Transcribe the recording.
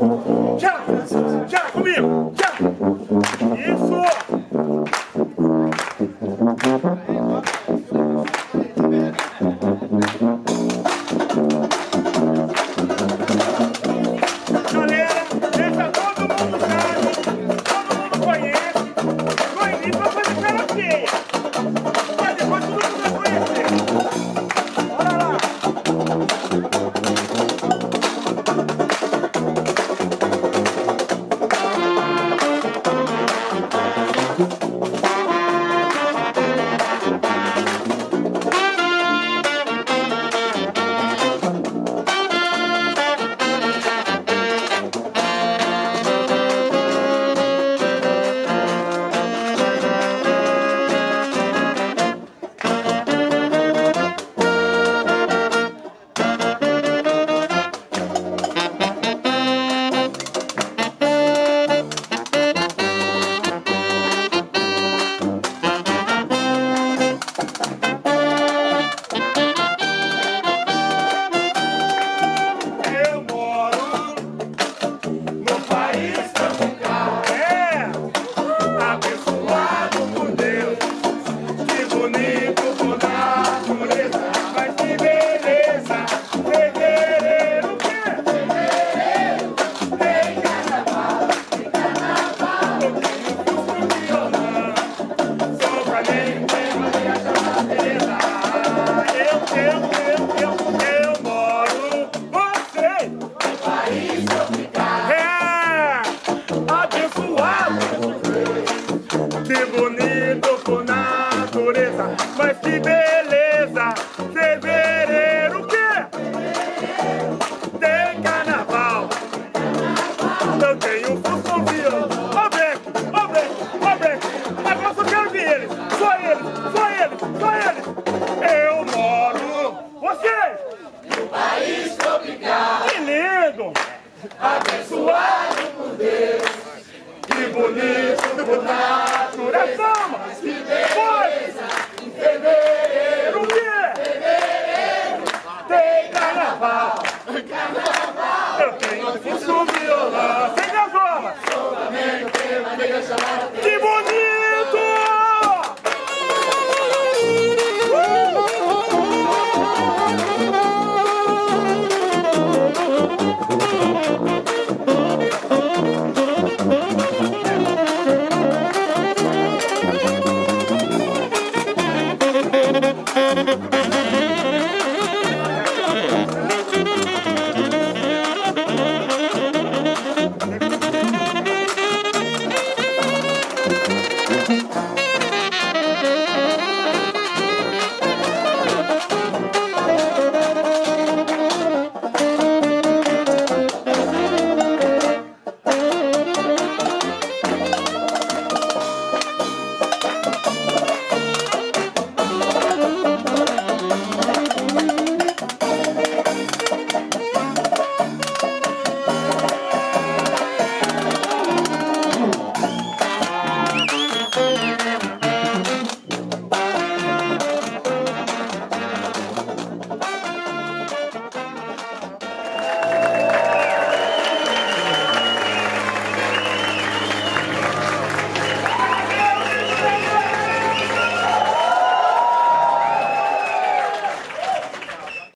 Jack, Jack, come here. Jack. quê? No país tropical. Que lindo! Abençoado por Deus. Que bonito por natureza. Mas que beleza! Foi. Em fevereiro. O quê? Fevereiro. Tem carnaval. Carnaval. Eu tenho um curso violão. Sem as horas. Sou flamengo, tem maneira chamada. Thank you.